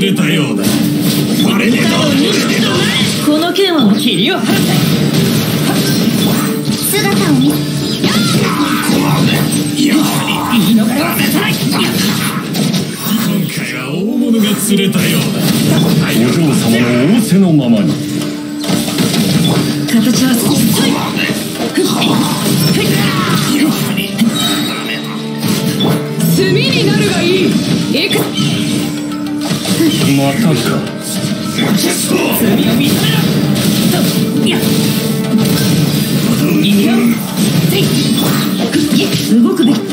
れたようだ。あれねこの剣は霧を払って姿を見言い逃れはさせない今回は大物が釣れたようだお嬢様の仰せのままに。形は少し炭またか炭を見つめろとや動くべき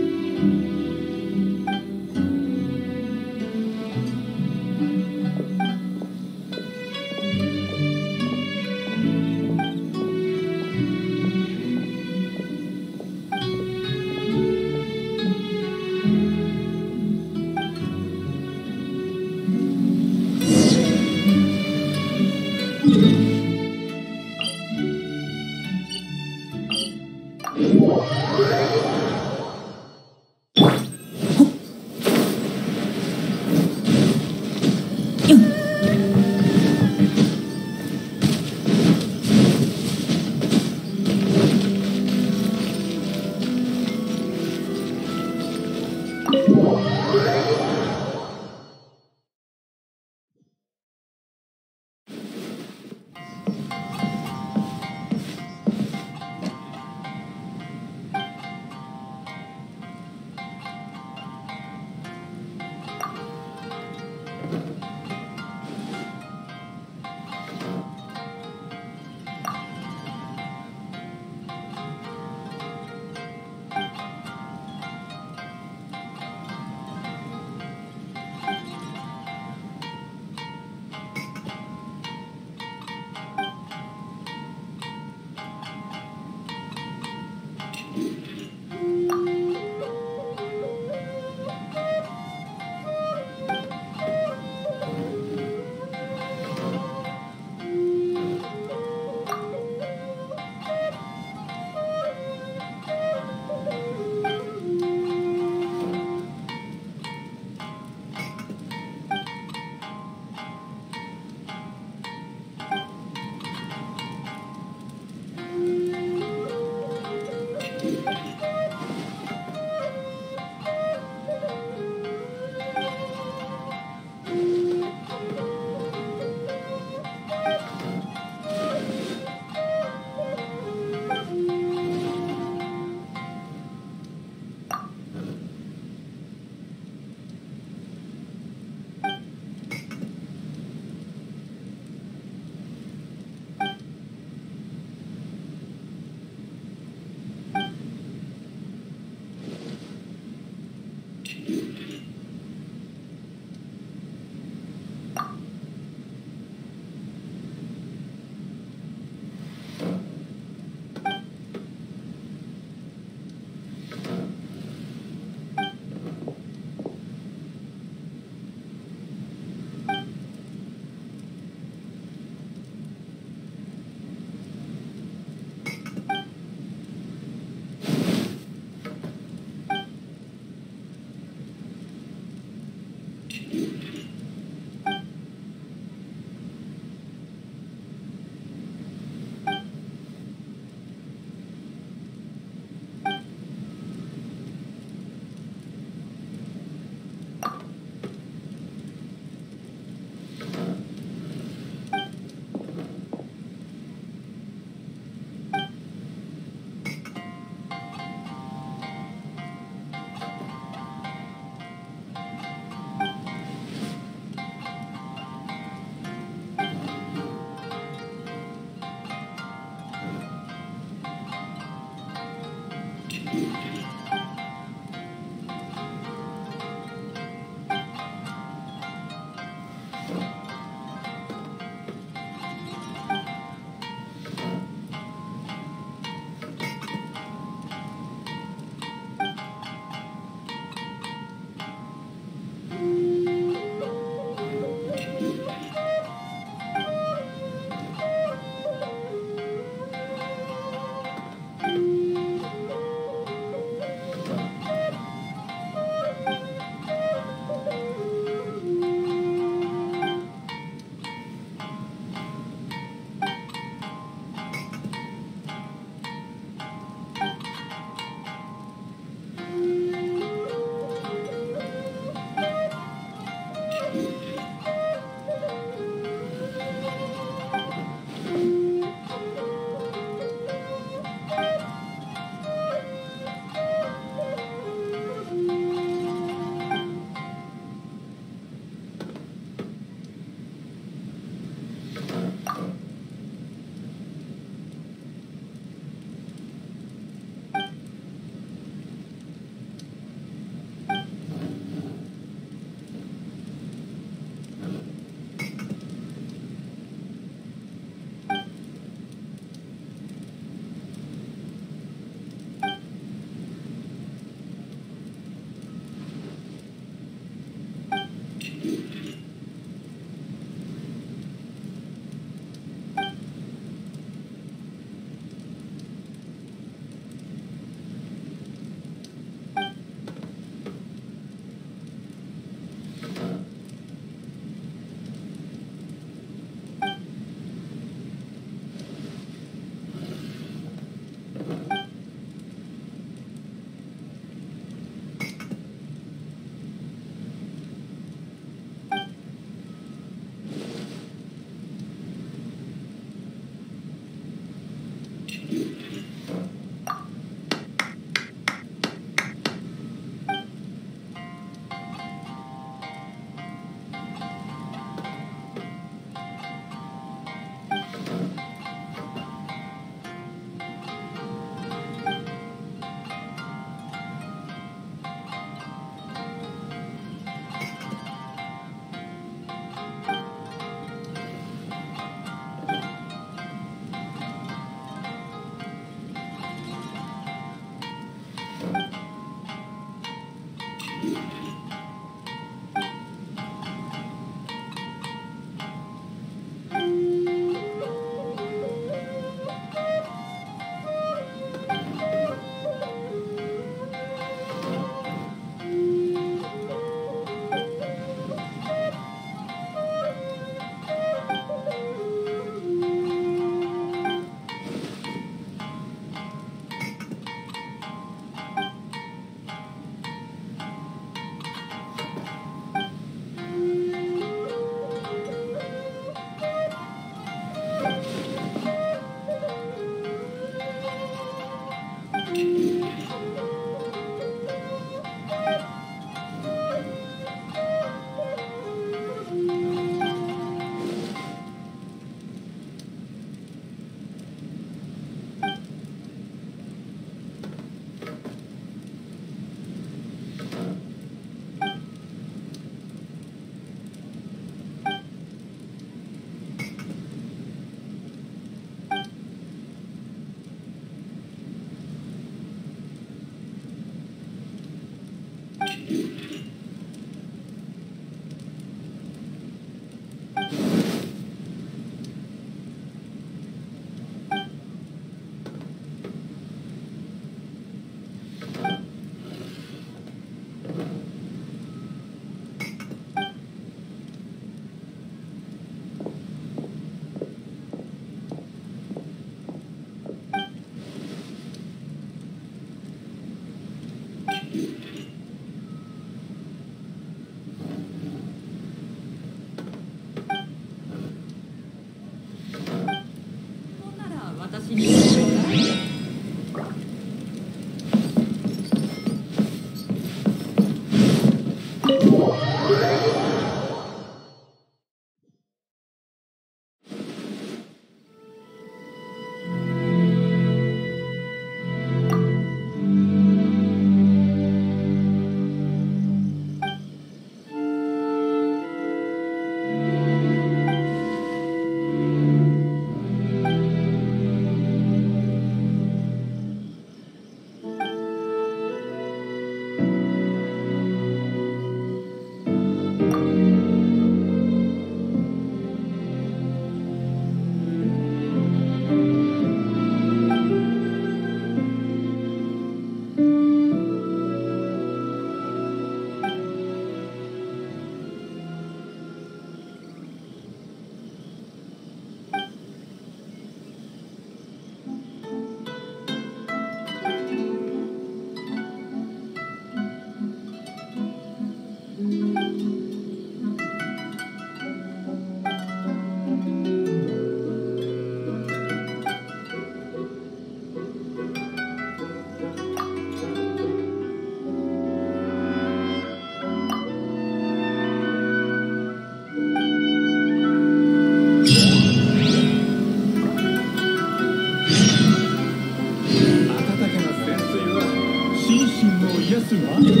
too, huh?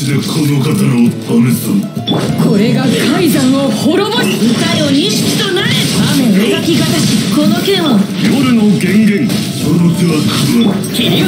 捨てにお主でこの刀を試すこれが海山を滅ぼす。歌よ錦となれ。雨描きがたしこの剣を。夜の源源その手は食わぬ霧を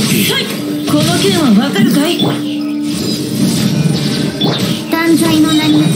はい。この件はわかるかい？断罪の名にいや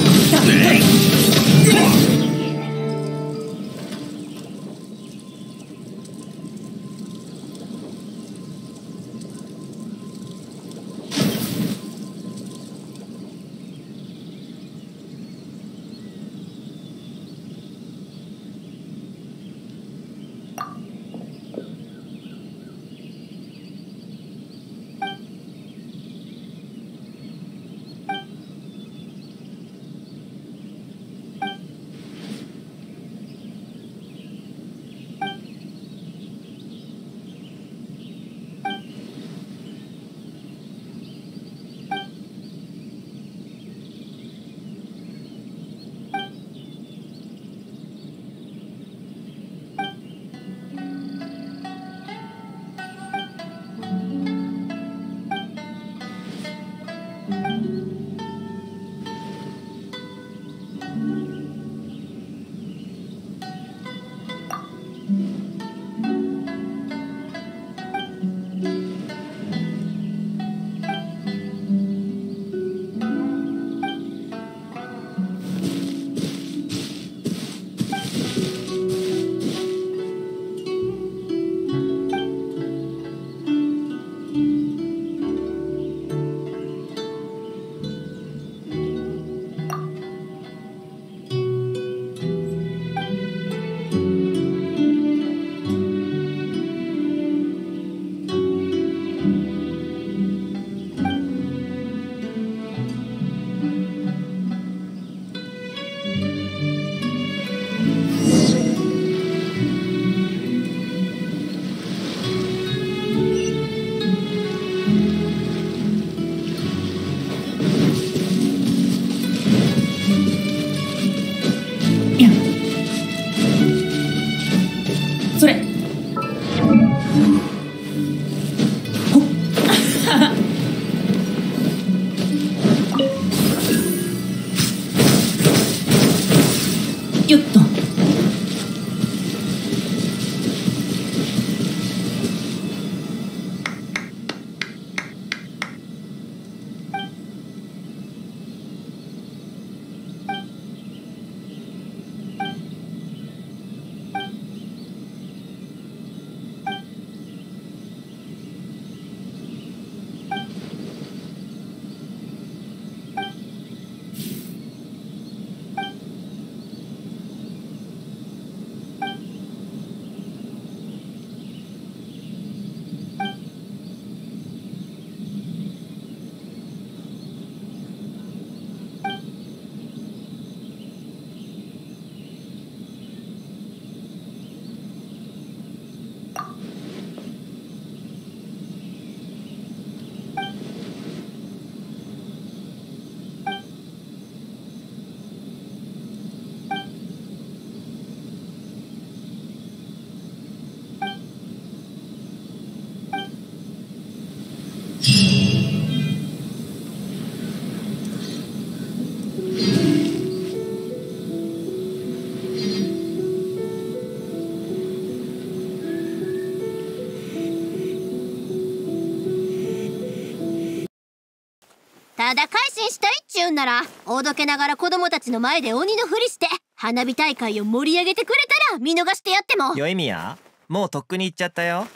まだ改心したいっちゅうんならおどけながら子供たちの前で鬼のふりして花火大会を盛り上げてくれたら見逃してやっても。よいみや。もうとっくに行っちゃったよ。